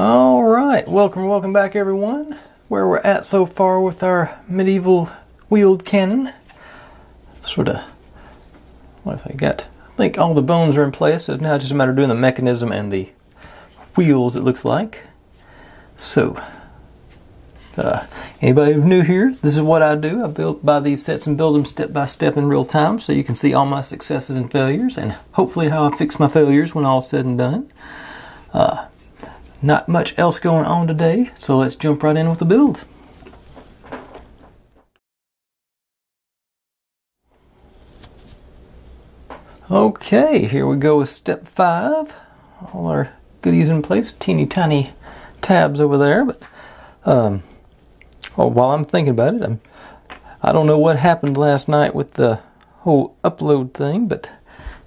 All right, welcome, welcome back, everyone. Where we're at so far with our medieval wheeled cannon. Sort of, what have I got? I think all the bones are in place, so now it's just a matter of doing the mechanism and the wheels, it looks like. So, uh, anybody new here, this is what I do. I build buy these sets and build them step by step in real time so you can see all my successes and failures and hopefully how I fix my failures when all's said and done. Uh, not much else going on today, so let's jump right in with the build. Okay, here we go with step five. All our goodies in place, teeny tiny tabs over there, but um, well, while I'm thinking about it, I'm, I don't know what happened last night with the whole upload thing, but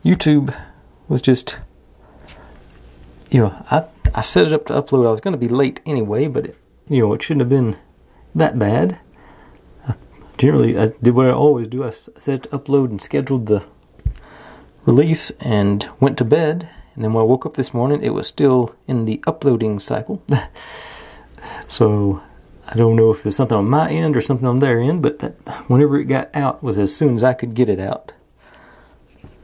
YouTube was just, you know, I I set it up to upload. I was going to be late anyway, but it, you know, it shouldn't have been that bad. Uh, generally, I did what I always do. I set it to upload and scheduled the release and went to bed. And then when I woke up this morning, it was still in the uploading cycle. so I don't know if there's something on my end or something on their end, but that whenever it got out was as soon as I could get it out.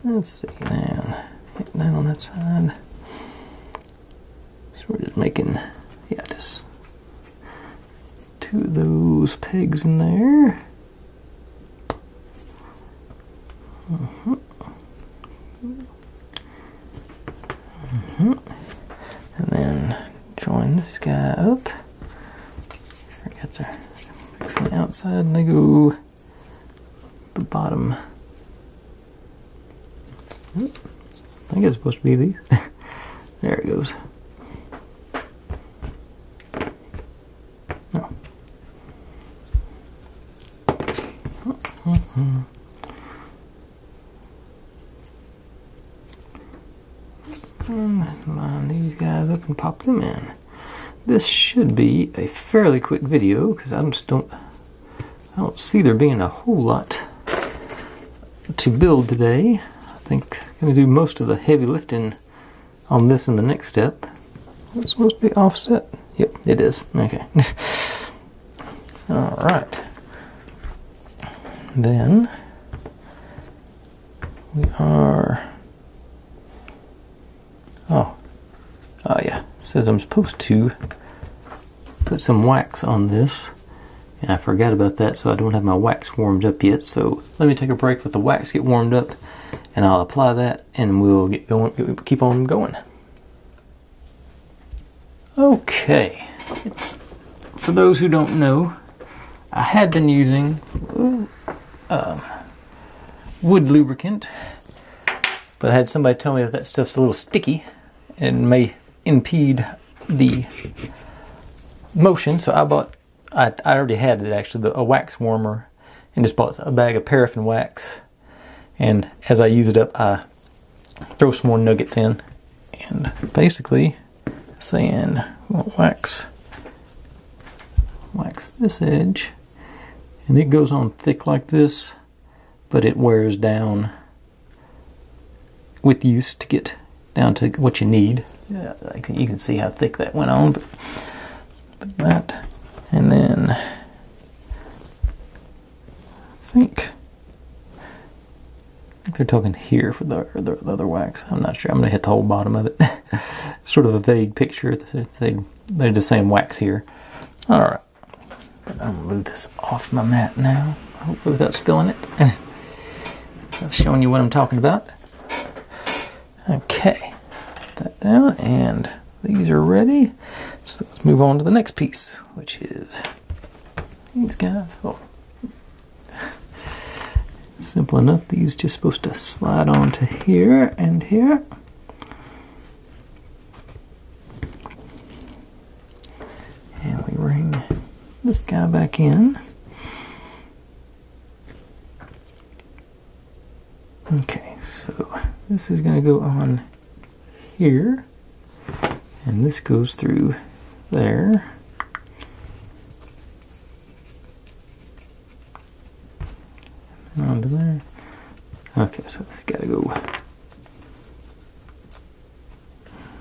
Let's see now. That on that side. So we're just making, yeah, just two of those pegs in there. Mm-hmm. Mm-hmm. And then join this guy up. Forget to fix the outside and they go the bottom. I think it's supposed to be these. there it goes. Oh. Mm-hmm. And line these guys up and pop them in. This should be a fairly quick video because I just don't I don't see there being a whole lot to build today. I think I'm going to do most of the heavy lifting on this in the next step. It's supposed to be offset. Yep, it is. Okay. All right. Then we are. Oh, oh yeah. It says I'm supposed to put some wax on this, and I forgot about that, so I don't have my wax warmed up yet. So let me take a break, let the wax get warmed up, and I'll apply that, and we'll get going. Keep on going. Okay, it's for those who don't know, I had been using um, wood lubricant, but I had somebody tell me that that stuff's a little sticky and may impede the motion. So I bought, I, I already had it actually, the, a wax warmer, and just bought a bag of paraffin wax. And as I use it up, I throw some more nuggets in, and basically saying wax wax this edge and it goes on thick like this but it wears down with use to get down to what you need yeah, you can see how thick that went on but, but that and then I think they're talking here for the, the, the, other wax. I'm not sure. I'm going to hit the whole bottom of it. sort of a vague picture. They, they're the same wax here. All right. I'm going to move this off my mat now. Hopefully without spilling it. I'm showing you what I'm talking about. Okay. That down. And these are ready. So let's move on to the next piece, which is these guys. Oh, Simple enough. These just supposed to slide onto here and here. And we bring this guy back in. Okay, so this is going to go on here, and this goes through there. onto there. Okay, so it's got to go.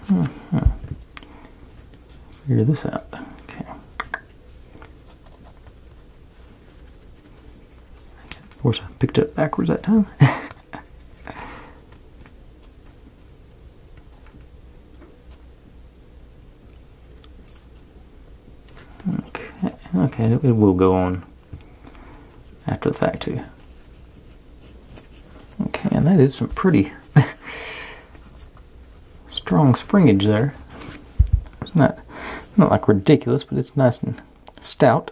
Hmm, hmm. figure this out. Okay. Of course, I picked it backwards that time. okay, okay, it will go on after the fact too. Okay, and that is some pretty strong springage there. It's not not like ridiculous, but it's nice and stout.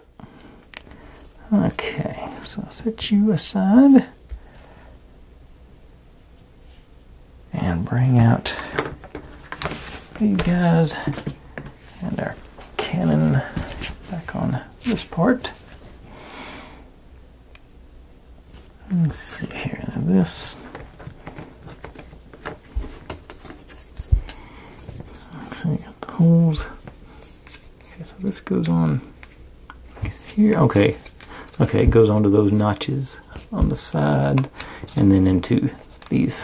Okay, so I'll set you aside and bring out you guys and our cannon back on this part. Let's see here. This. So we got the holes. Okay, so this goes on here. Okay, okay, it goes onto those notches on the side, and then into these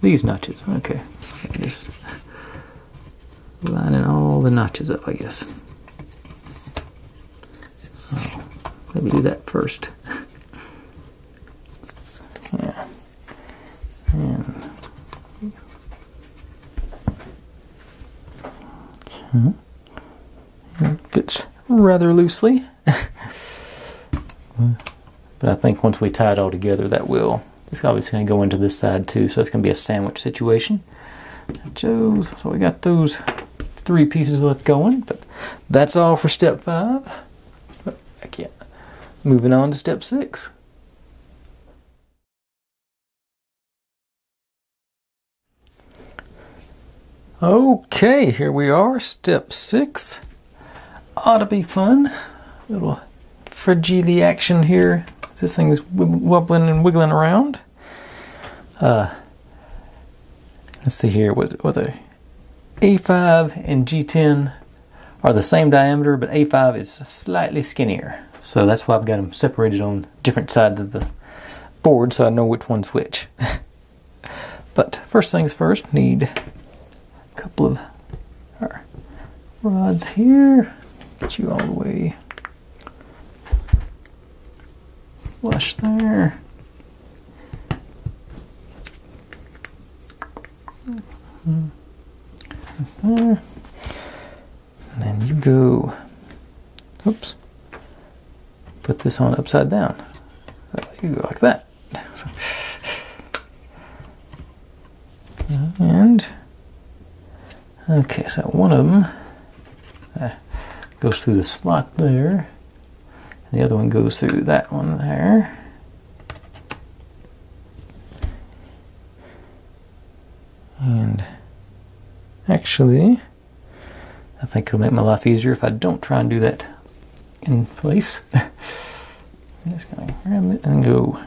these notches. Okay, just lining all the notches up, I guess. So maybe do that first. Hmm. It fits rather loosely. but I think once we tie it all together, that will. It's obviously going to go into this side too, so it's going to be a sandwich situation. Joe's. So we got those three pieces left going, but that's all for step five. But I can't. Moving on to step six. Okay, here we are, step six. Ought to be fun. Little fragile action here. This thing is wobbling and wiggling around. Uh, let's see here. What, what the A5 and G10 are the same diameter, but A5 is slightly skinnier. So that's why I've got them separated on different sides of the board so I know which one's which. but first things first, need a couple of our rods here. Get you all the way flush there. There. And then you go, oops, put this on upside down. Like that. And Okay, so one of them uh, goes through the slot there, and the other one goes through that one there. And actually, I think it'll make my life easier if I don't try and do that in place. I'm just going to grab it and go.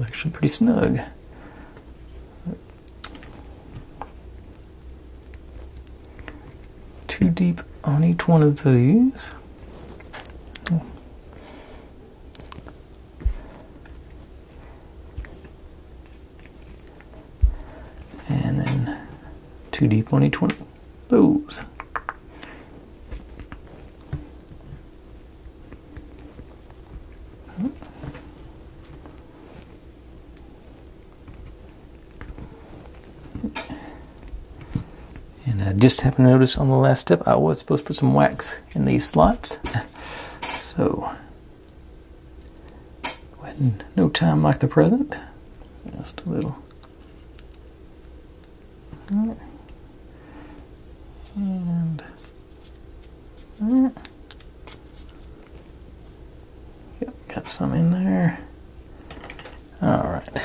actually pretty snug. too deep on each one of these. And then too deep on each one of those. Just happened to notice on the last step I was supposed to put some wax in these slots. So, when no time like the present, just a little. And yep, got some in there. All right.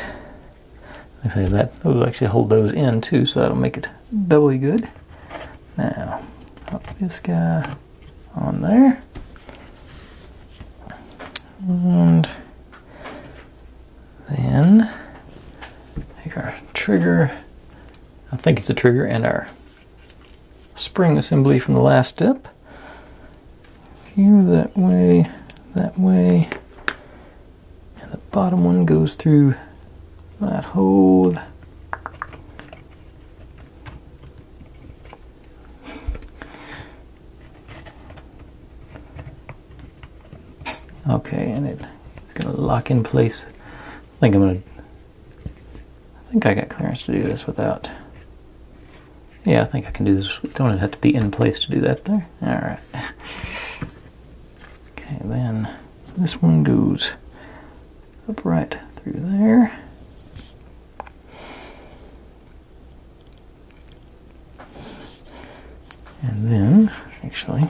I say that those actually hold those in too, so that'll make it doubly good. Now, put this guy on there. And then take our trigger, I think it's a trigger, and our spring assembly from the last step. Here, that way, that way. And the bottom one goes through that hole and it, it's going to lock in place. I think I'm to. I think I got clearance to do this without. Yeah, I think I can do this. Don't have to be in place to do that there. All right. Okay, then this one goes up right through there. And then, actually,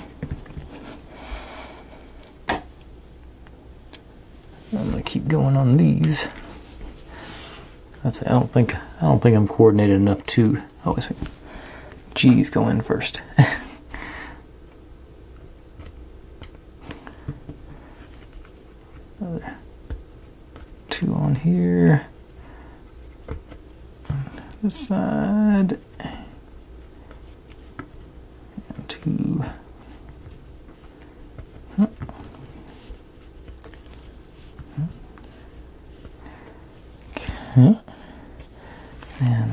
I'm gonna keep going on these. That's I don't think I don't think I'm coordinated enough to. Oh, G's go in first. Another two on here. this side. And two. Okay. And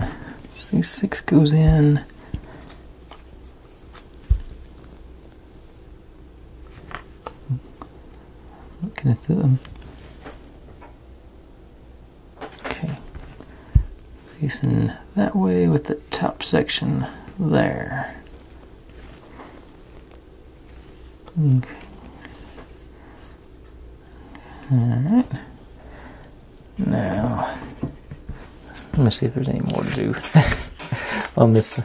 C6 goes in. Looking at them. Okay. Facing that way with the top section there. Okay. Alright. Now, let me see if there's any more to do on this.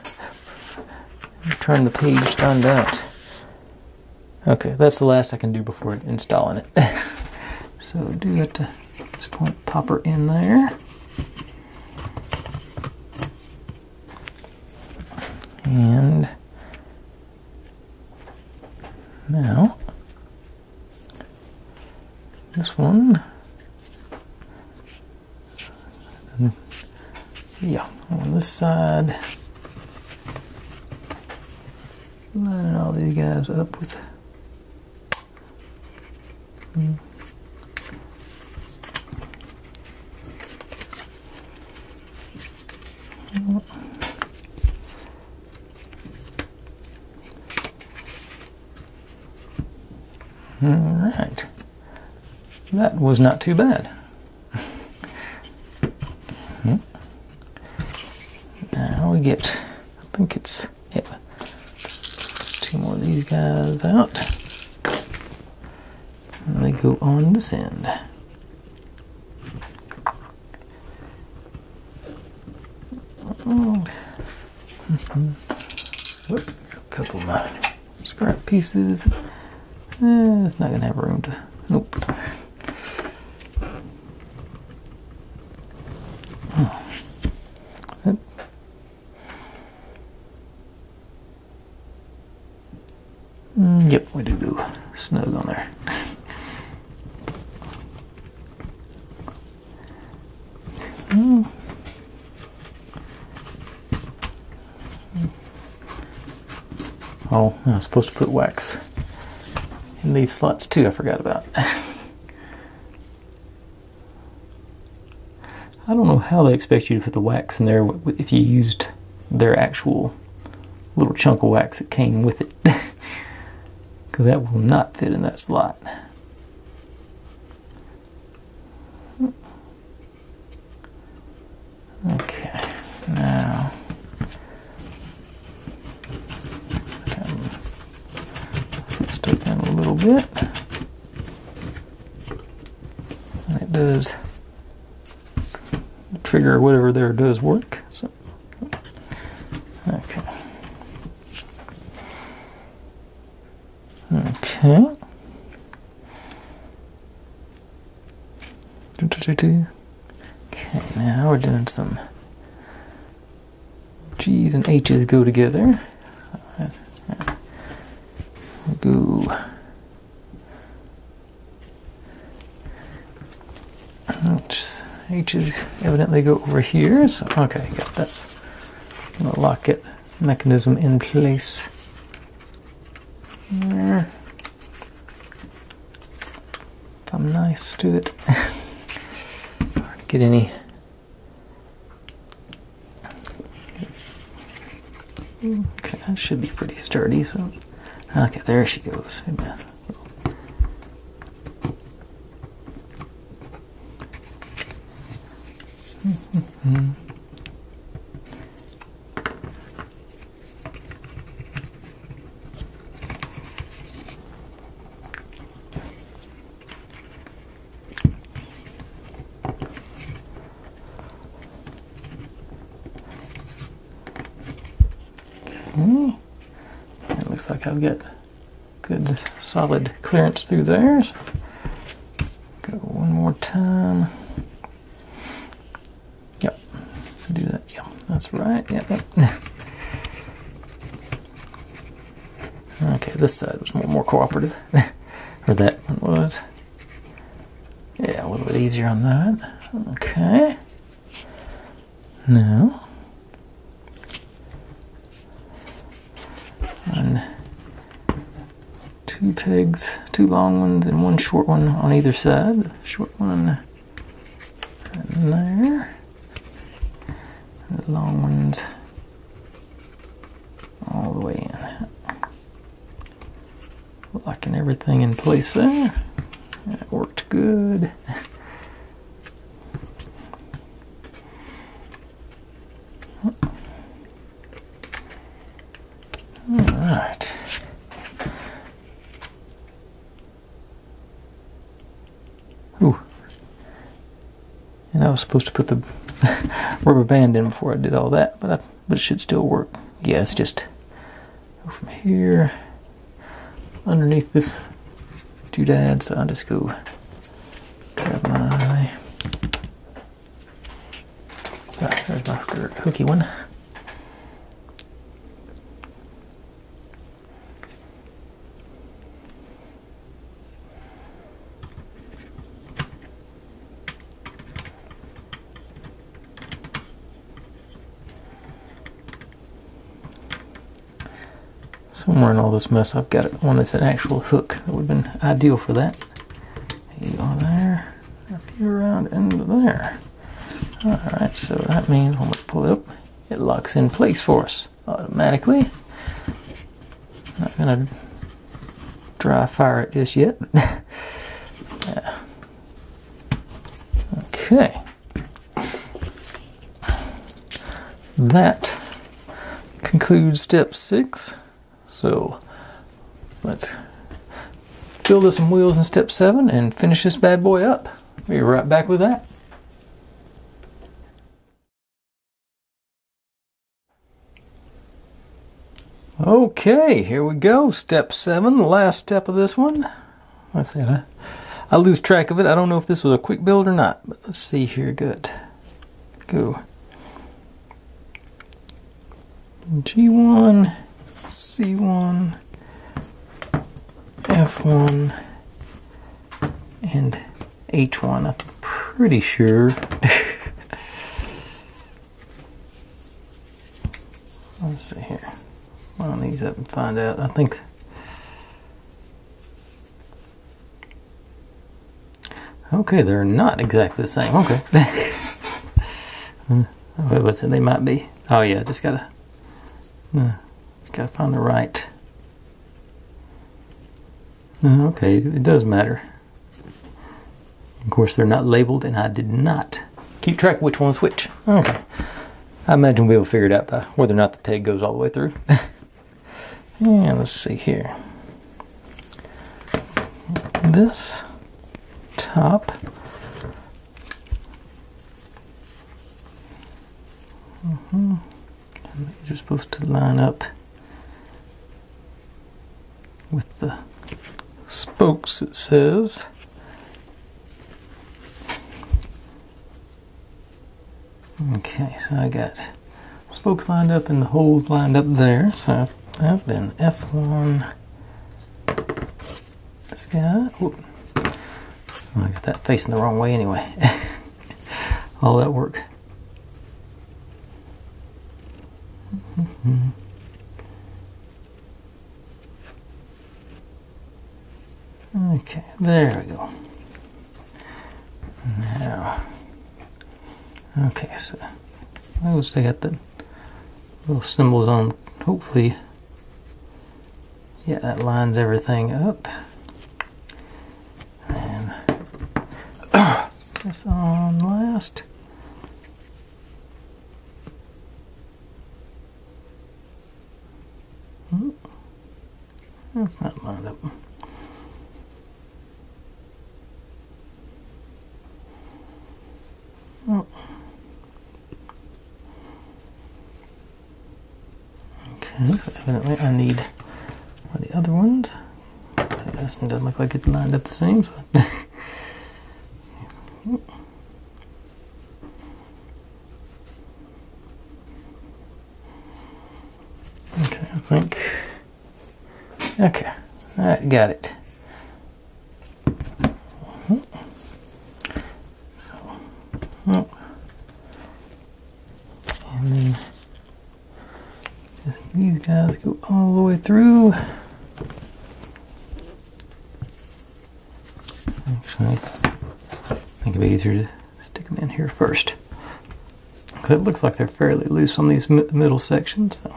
Turn the page, find out. Okay, that's the last I can do before installing it. so do it at this point, pop her in there. And now, this one yeah, on this side, lining all these guys up with. Hmm. All right. That was not too bad. Hmm. Now we get, I think it's, yeah, two more of these guys out. And they go on this end. Mm-hmm. Whoop, a couple of my scrap pieces. Eh, it's not gonna have room to. Nope. Mm, yep, we do go snug on there. Mm. Oh, I was supposed to put wax these slots too, I forgot about. I don't know how they expect you to put the wax in there if you used their actual little chunk of wax that came with it. because that will not fit in that slot. Okay, now stick in a little bit. And it does trigger whatever there does work. So okay. Okay. Okay, now we're doing some G's and H's go together. Go. H's evidently go over here. So okay, got this. lock it mechanism in place. I'm nice to it. Hard to get any. Okay, that should be pretty sturdy. So, okay, there she goes. Okay. It looks like I've got good solid clearance through there. So go one more time. Yep. Do that. Yeah, that's right. Yep. yep. Okay, this side was more, more cooperative. or that one was. Yeah, a little bit easier on that. Okay. Now on two pegs, two long ones and one short one on either side. Short one there. The long ones all the way in. Locking everything in place there. That worked good. Alright. Ooh. And I was supposed to put the rubber band in before I did all that, but I, but it should still work. Yeah, it's just go from here underneath this doodad, so I'll just go grab my ah, there's my hooky one. Somewhere in all this mess I've got one that's an actual hook that would have been ideal for that. You go there, up here around into there. Alright, so that means when we pull it up, it locks in place for us automatically. Not gonna dry fire it just yet. yeah. Okay. That concludes step six. So let's build us some wheels in step seven and finish this bad boy up. Be right back with that. Okay, here we go. Step seven, the last step of this one. Let's see, I, I lose track of it. I don't know if this was a quick build or not, but let's see here. Good. Go. G1. C1, F1, and H1. I'm pretty sure. Let's see here. Line these up and find out. I think. Okay, they're not exactly the same. Okay. What's it? They might be. Oh yeah, just gotta. Uh, Gotta find the right. Uh, okay, it does matter. Of course, they're not labeled, and I did not keep track of which one's which. Okay. I imagine we'll be able to figure it out by whether or not the peg goes all the way through. and let's see here. This top. Mm-hmm. You're supposed to line up with the spokes it says. Okay so I got spokes lined up and the holes lined up there. So I've then F1 this guy oh, I got that facing the wrong way anyway. All that work Okay, there we go. Now, okay, so I notice I got the little symbols on. Hopefully, yeah, that lines everything up. And this on last. Hmm, that's not lined up. Okay, evidently I need one of the other ones. So this one doesn't look like it's lined up the same. So okay, I think. Okay, all right, got it. So, oh. and then just these guys go all the way through. Actually, I think it'd be easier to stick them in here first. Because it looks like they're fairly loose on these middle sections. So.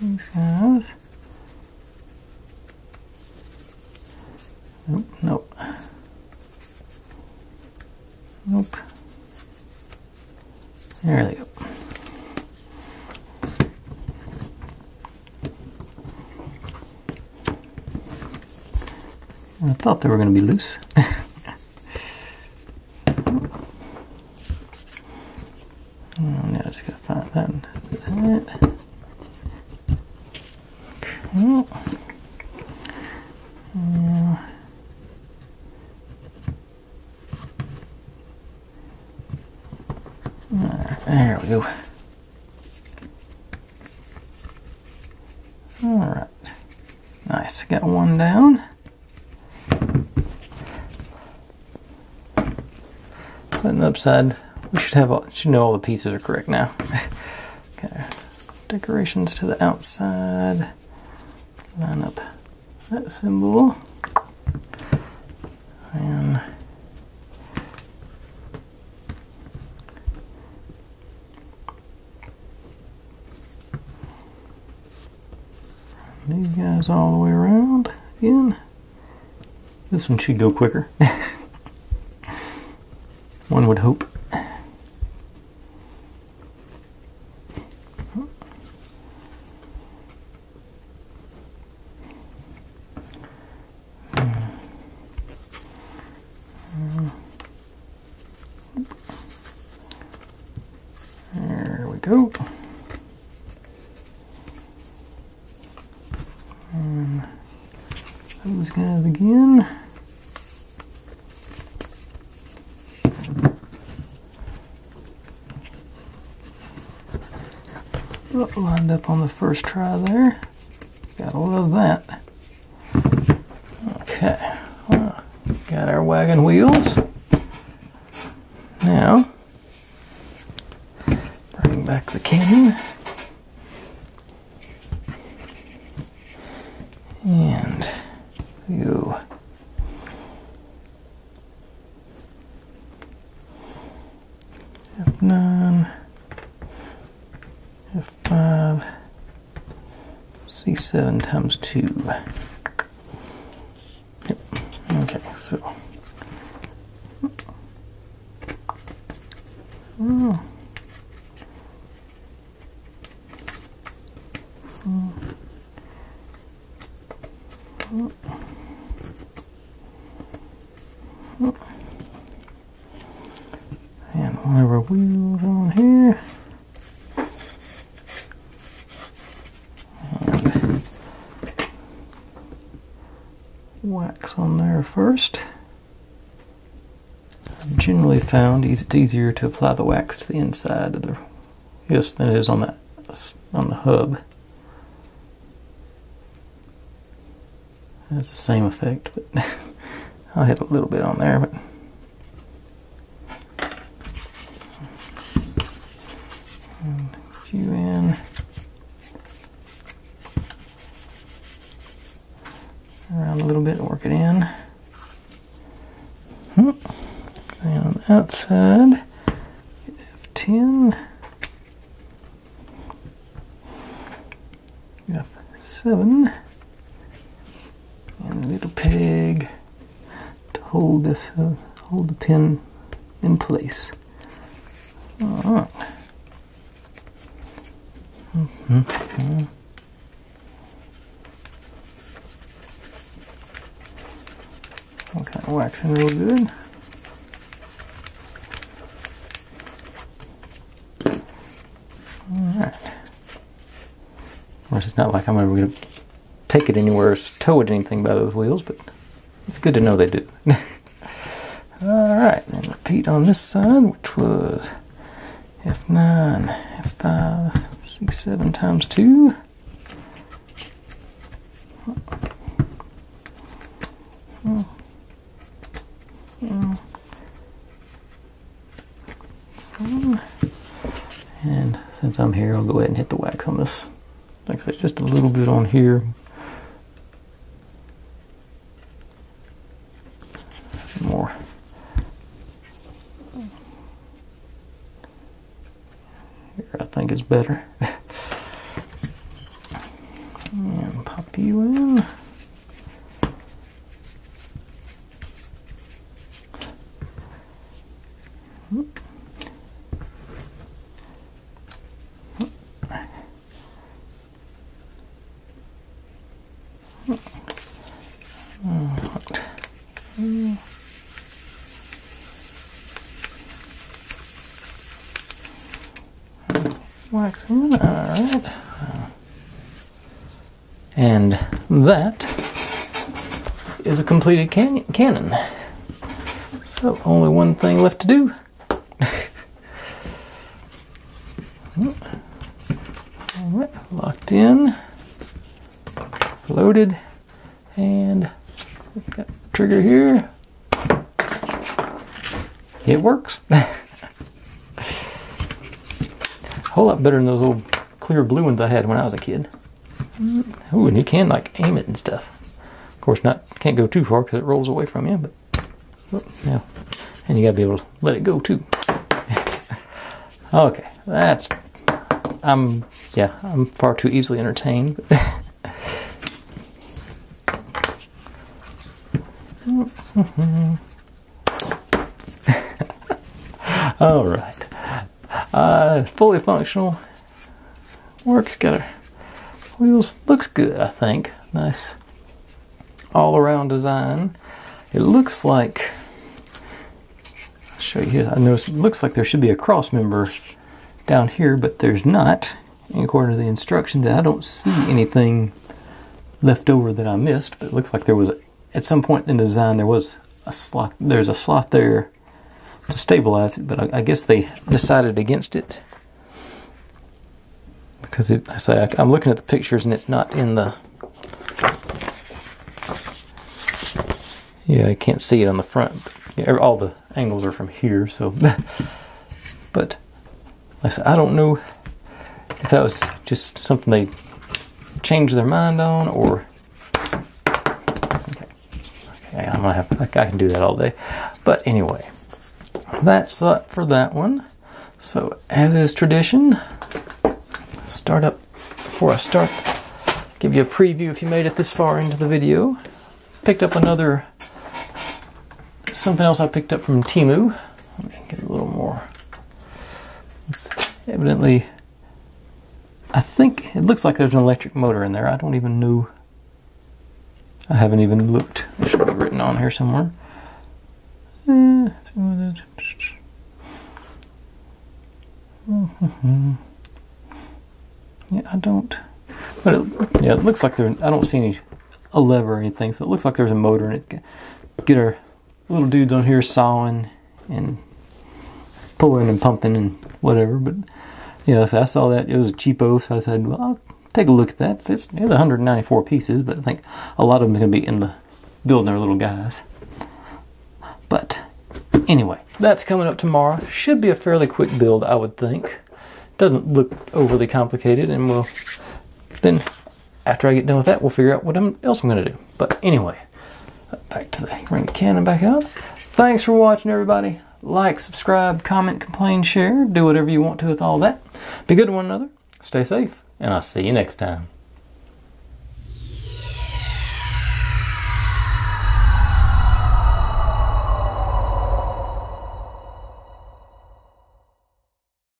These guys. Nope, nope. Nope. There they go. I thought they were going to be loose. Oh, now I just got to find that. and that. Okay. Yeah. Alright, There we go. Alright. Nice. Got one down. Upside. We should have all, should know all the pieces are correct now. okay. Decorations to the outside. Line up that symbol. And these guys all the way around again. This one should go quicker. one would hope. There we go. And those guys again. Oh, lined up on the first try there. Gotta love that. Okay, well, got our wagon wheels. Now, bring back the cannon. And you. F9, F5, C7 times 2. Yep. Okay, so. Oh. And one of our wheels on here. And wax on there first. I've generally found it's easier to apply the wax to the inside of the yes than it is on that on the hub. It has the same effect, but I'll hit a little bit on there, but few in. Around a little bit, and work it in. Mm -hmm. And on that side, F10, F7, and a little peg to hold this, uh, hold the pin in place. All right. Mm -hmm. Okay, waxing real good. Alright. Of course, it's not like I'm ever going to take it anywhere or tow it anything by those wheels, but it's good to know they do. Alright, and repeat on this side, which was F9, F5, 6, 7 times 2. And since I'm here, I'll go ahead and hit the wax on Like I said, just a little bit on here. More. Here I think is better. and pop you in. Wax alright. And that is a completed can cannon. So only one thing left to do. Alright, locked in, loaded, and trigger here. It works. a whole lot better than those old clear blue ones I had when I was a kid. Ooh, and you can like aim it and stuff. Of course, not can't go too far because it rolls away from you. But oh, yeah, and you gotta be able to let it go too. okay, that's I'm yeah I'm far too easily entertained. All right. Uh, fully functional. Works. Got wheels. Looks good, I think. Nice all around design. It looks like. I'll show you here. I noticed it looks like there should be a cross member down here, but there's not. According to the instructions, I don't see anything left over that I missed, but it looks like there was, at some point in the design, there was a slot. There's a slot there to stabilize it, but I, I guess they decided against it because it, I say I, am looking at the pictures and it's not in the. Yeah, I can't see it on the front. Yeah, all the angles are from here, so. but I said, I don't know if that was just something they changed their mind on or. Okay, okay I'm gonna have. I can do that all day, but anyway that's that for that one. So, as is tradition, start up before I start. Give you a preview if you made it this far into the video. Picked up another something else I picked up from Temu. Let me get a little more. It's evidently, I think it looks like there's an electric motor in there. I don't even know. I haven't even looked. It should be written on here somewhere. Eh, yeah, I don't. But it, yeah, it looks like there. I don't see any a lever or anything, so it looks like there's a motor in it. Get our little dudes on here sawing and pulling and pumping and whatever. But yeah, so I saw that it was a cheapo, so I said, well, I'll take a look at that. It's, it's 194 pieces, but I think a lot of them are going to be in the building their little guys. But anyway, that's coming up tomorrow. Should be a fairly quick build, I would think. Doesn't look overly complicated, and we'll then after I get done with that, we'll figure out what else I'm going to do. But anyway, back to the ring the cannon back out. Thanks for watching, everybody. Like, subscribe, comment, complain, share. Do whatever you want to with all that. Be good to one another. Stay safe, and I'll see you next time.